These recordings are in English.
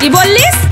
কি বললিস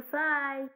Mahburusai